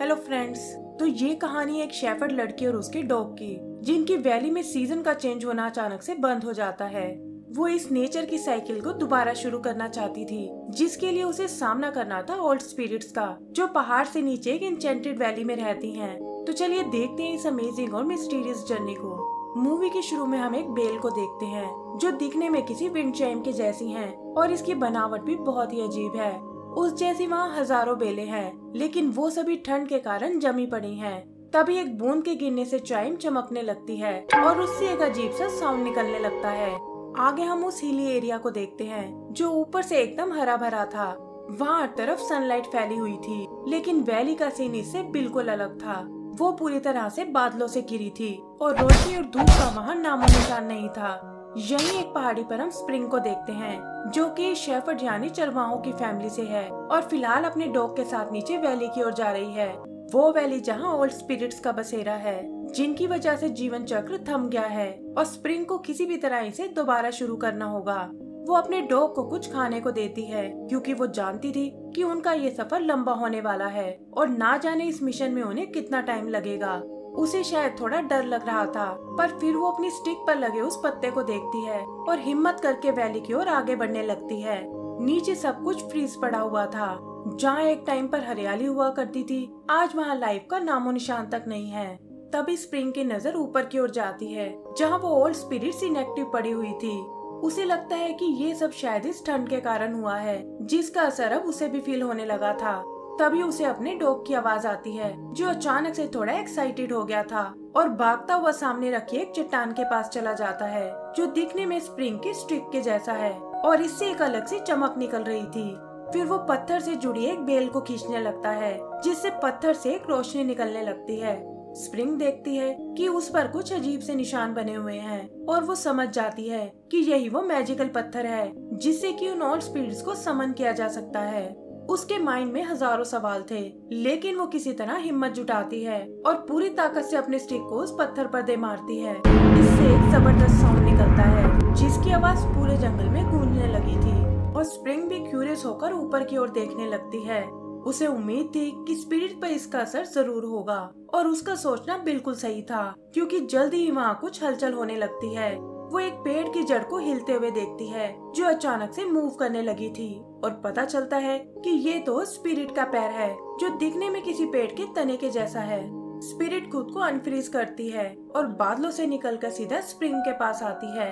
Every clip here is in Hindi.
हेलो फ्रेंड्स तो ये कहानी एक शेफर्ड लड़की और उसके डॉग की, जिनकी वैली में सीज़न का चेंज होना अचानक से बंद हो जाता है। वो इस नेचर की साइकिल को दोबारा शुरू करना चाहती थी, जिसके लिए उसे सामना करना था ओल्ड स्पिरिट्स का, जो पहाड़ से नीचे एक इंचेंटेड वैली में रहती हैं। तो चलिए देखते हैं इस अमेजिंग और मिस्टीरियस जर्नी को। मूवी के शुरू में हम एक बेल को देखते हैं, जो दिखने में किसी विंड चैम के जैसी हैं, और इसकी बनावट भी बहुत ही अजीब है। उस जैसी वहाँ हज़ारों बेले हैं, लेकिन वो सभी ठंड के कारण जमी पड़ी हैं। तभी एक बूंद के गिरने से चाइम चमकने लगती है और उससे एक अजीब सा साउंड निकलने लगता है। आगे हम उस हिली एरिया को देखते हैं, जो ऊपर से एकदम हरा भरा था। वहाँ हर तरफ़ सनलाइट फैली हुई थी, लेकिन वैली का सीन इससे बिल्कुल अलग था। वो पूरी तरह से बादलों से घिरी थी और रोशनी और धूप का वहाँ नामो निशान नहीं था। यही एक पहाड़ी पर हम स्प्रिंग को देखते हैं, जो कि शेफर्ड यानी चरवाहों की फैमिली से है और फ़िलहाल अपने डॉग के साथ नीचे वैली की ओर जा रही है। वो वैली जहाँ ओल्ड स्पिरिट्स का बसेरा है, जिनकी वजह से जीवन चक्र थम गया है और स्प्रिंग को किसी भी तरह इसे दोबारा शुरू करना होगा। वो अपने डॉग को कुछ खाने को देती है, क्योंकि वो जानती थी कि उनका ये सफ़र लंबा होने वाला है और ना जाने इस मिशन में उन्हें कितना टाइम लगेगा। उसे शायद थोड़ा डर लग रहा था, पर फिर वो अपनी स्टिक पर लगे उस पत्ते को देखती है और हिम्मत करके वैली की ओर आगे बढ़ने लगती है। नीचे सब कुछ फ्रीज पड़ा हुआ था। जहाँ एक टाइम पर हरियाली हुआ करती थी, आज वहाँ लाइफ का नामो निशान तक नहीं है। तभी स्प्रिंग की नज़र ऊपर की ओर जाती है, जहाँ वो ओल्ड स्पिरिट इनएक्टिव पड़ी हुई थी। उसे लगता है कि ये सब शायद इस ठंड के कारण हुआ है, जिसका असर अब उसे भी फील होने लगा था। तभी उसे अपने डॉग की आवाज़ आती है, जो अचानक से थोड़ा एक्साइटेड हो गया था और भागता हुआ सामने रखी एक चट्टान के पास चला जाता है, जो दिखने में स्प्रिंग के स्ट्रिक के जैसा है और इससे एक अलग सी चमक निकल रही थी। फिर वो पत्थर से जुड़ी एक बेल को खींचने लगता है, जिससे पत्थर से एक रोशनी निकलने लगती है। स्प्रिंग देखती है कि उस पर कुछ अजीब से निशान बने हुए हैं और वो समझ जाती है कि यही वो मैजिकल पत्थर है, जिससे कि उन ऑल स्पिरिट्स को समन किया जा सकता है। उसके माइंड में हज़ारों सवाल थे, लेकिन वो किसी तरह हिम्मत जुटाती है और पूरी ताकत से अपने स्टिक को उस पत्थर पर दे मारती है। इससे एक ज़बरदस्त साउंड निकलता है, जिसकी आवाज़ पूरे जंगल में गूंजने लगी थी और स्प्रिंग भी क्यूरियस होकर ऊपर की ओर देखने लगती है। उसे उम्मीद थी कि स्पिरिट पर इसका असर ज़रूर होगा और उसका सोचना बिल्कुल सही था, क्योंकि जल्द ही वहाँ कुछ हलचल होने लगती है। वो एक पेड़ की जड़ को हिलते हुए देखती है जो अचानक से मूव करने लगी थी। और पता चलता है कि ये तो स्पिरिट का पैर है जो दिखने में किसी पेड़ के तने के जैसा है। स्पिरिट खुद को अनफ्रीज करती है और बादलों से निकलकर सीधा स्प्रिंग के पास आती है।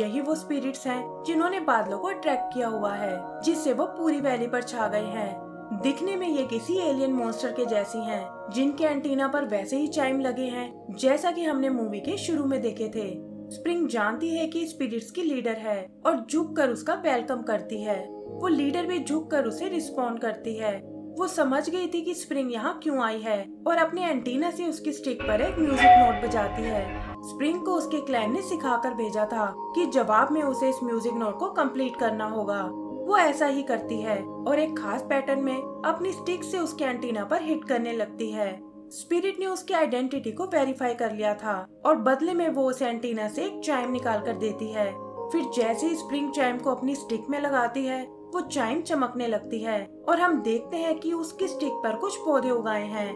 यही वो स्पिरिट्स हैं जिन्होंने बादलों को अट्रैक्ट किया हुआ है जिससे वो पूरी वैली पर छा गए हैं। दिखने में ये किसी एलियन मॉन्स्टर के जैसी हैं, जिनके एंटीना पर वैसे ही चाइम लगे हैं जैसा कि हमने मूवी के शुरू में देखे थे। स्प्रिंग जानती है कि स्पिरिट्स की लीडर है और झुक कर उसका वेलकम करती है। वो लीडर भी झुक कर उसे रिस्पॉन्ड करती है। वो समझ गई थी कि स्प्रिंग यहाँ क्यों आई है और अपने एंटीना से उसकी स्टिक पर एक म्यूज़िक नोट बजाती है। स्प्रिंग को उसके क्लाइंट ने सिखाकर भेजा था कि जवाब में उसे इस म्यूज़िक नोट को कंप्लीट करना होगा। वो ऐसा ही करती है और एक खास पैटर्न में अपनी स्टिक से उसके एंटीना पर हिट करने लगती है। स्पिरिट ने उसकी आइडेंटिटी को वेरीफाई कर लिया था और बदले में वो उस एंटीना से एक चाइम निकाल कर देती है। फिर जैसे ही स्प्रिंग चाइम को अपनी स्टिक में लगाती है, वो चाइम चमकने लगती है और हम देखते हैं कि उसकी स्टिक पर कुछ पौधे उगाए हैं।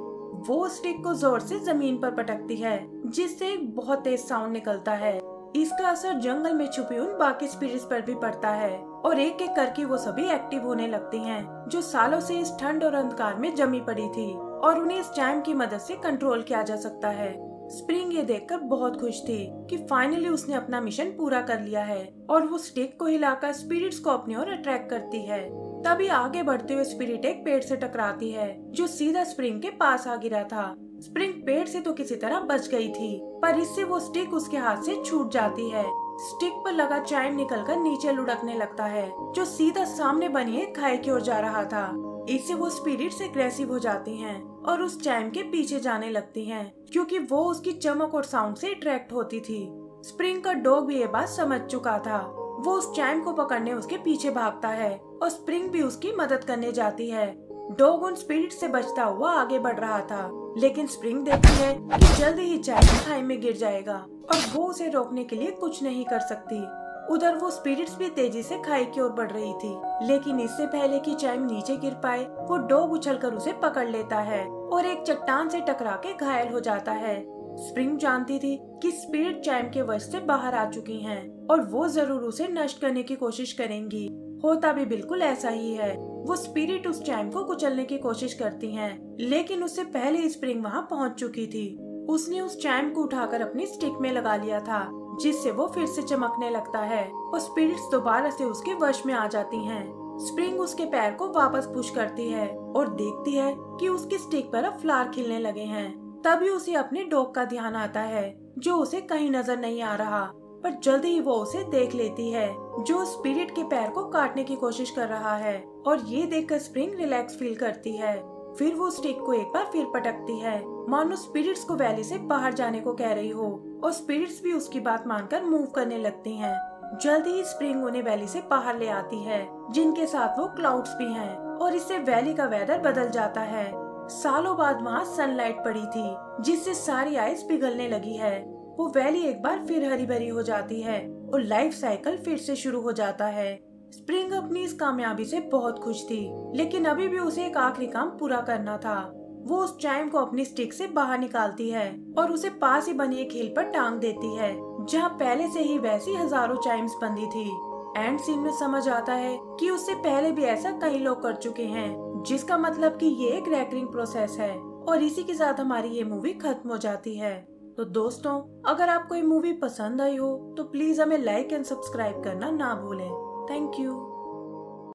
वो स्टिक को ज़ोर से ज़मीन पर पटकती है, जिससे एक बहुत तेज साउंड निकलता है। इसका असर जंगल में छुपी उन बाकी स्पिरिट्स पर भी पड़ता है। और एक एक करके वो सभी एक्टिव होने लगती हैं, जो सालों से इस ठंड और अंधकार में जमी पड़ी थी और उन्हें इस चैम की मदद से कंट्रोल किया जा सकता है। स्प्रिंग ये देखकर बहुत खुश थी कि फाइनली उसने अपना मिशन पूरा कर लिया है और वो स्टिक को हिलाकर स्पिरिट्स को अपनी ओर अट्रैक्ट करती है। तभी आगे बढ़ते हुए स्पिरिट एक पेड़ से टकराती है जो सीधा स्प्रिंग के पास आ गिरा था। स्प्रिंग पेड़ से तो किसी तरह बच गई थी पर इससे वो स्टिक उसके हाथ से छूट जाती है। स्टिक पर लगा चाइम निकलकर नीचे लुढ़कने लगता है, जो सीधा सामने बनी एक खाई की ओर जा रहा था। इससे वो स्पिरिट से अग्रेसिव हो जाती हैं और उस चाइम के पीछे जाने लगती हैं, क्योंकि वो उसकी चमक और साउंड से अट्रैक्ट होती थी। स्प्रिंग का डॉग भी ये बात समझ चुका था। वो उस चाइम को पकड़ने उसके पीछे भागता है और स्प्रिंग भी उसकी मदद करने जाती है। डॉग उन स्पिरिट से बचता हुआ आगे बढ़ रहा था। लेकिन स्प्रिंग देखती है कि जल्दी ही चाय खाई में गिर जाएगा और वो उसे रोकने के लिए कुछ नहीं कर सकती। उधर वो स्पिरिट्स भी तेज़ी से खाई की ओर बढ़ रही थी, लेकिन इससे पहले कि चाइम नीचे गिर पाए, वो डॉग उछलकर उसे पकड़ लेता है और एक चट्टान से टकरा के घायल हो जाता है। स्प्रिंग जानती थी कि स्पिरिट चाइम के वश से बाहर आ चुकी हैं और वो ज़रूर उसे नष्ट करने की कोशिश करेंगी। होता भी बिल्कुल ऐसा ही है। वो स्पिरिट उस चैम को कुचलने की कोशिश करती हैं, लेकिन उससे पहले स्प्रिंग वहाँ पहुँच चुकी थी। उसने उस चैम को उठाकर अपनी स्टिक में लगा लिया था जिससे वो फिर से चमकने लगता है और स्पिरिट्स दोबारा से उसके वश में आ जाती हैं। स्प्रिंग उसके पैर को वापस पुश करती है और देखती है कि उसकी स्टिक पर अब फ्लार खिलने लगे हैं। तभी उसे अपने डॉग का ध्यान आता है जो उसे कहीं नज़र नहीं आ रहा। पर जल्दी ही वो उसे देख लेती है, जो स्पिरिट के पैर को काटने की कोशिश कर रहा है। और ये देखकर स्प्रिंग रिलैक्स फील करती है। फिर वो स्टिक को एक बार फिर पटकती है। मानो स्पिरिट्स को वैली से बाहर जाने को कह रही हो, और स्पिरिट्स भी उसकी बात मानकर मूव करने लगती हैं। जल्दी ही स्प्रिंग उन्हें वैली से बाहर ले आती है, जिनके साथ वो क्लाउड्स भी हैं, और इससे वैली का वेदर बदल जाता है। सालों बाद वहाँ सनलाइट पड़ी थी, जिससे सारी आइस पिघलने लगी है। वो वैली एक बार फिर हरी भरी हो जाती है और लाइफ साइकिल फिर से शुरू हो जाता है। स्प्रिंग अपनी इस कामयाबी से बहुत खुश थी, लेकिन अभी भी उसे एक आखिरी काम पूरा करना था। वो उस चाइम को अपनी स्टिक से बाहर निकालती है और उसे पास ही बनी एक हिल पर टांग देती है, जहाँ पहले से ही वैसी हज़ारों चाइम्स बंदी थी। एंड सीन में समझ आता है कि उससे पहले भी ऐसा कई लोग कर चुके हैं, जिसका मतलब कि ये एक रैकरिंग प्रोसेस है और इसी के साथ हमारी ये मूवी खत्म हो जाती है। तो दोस्तों, अगर आपको ये मूवी पसंद आई हो तो प्लीज़ हमें लाइक एंड सब्सक्राइब करना ना भूलें। Thank you